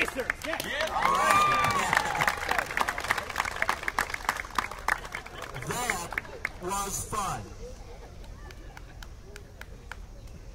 Racers. Yeah. That was fun.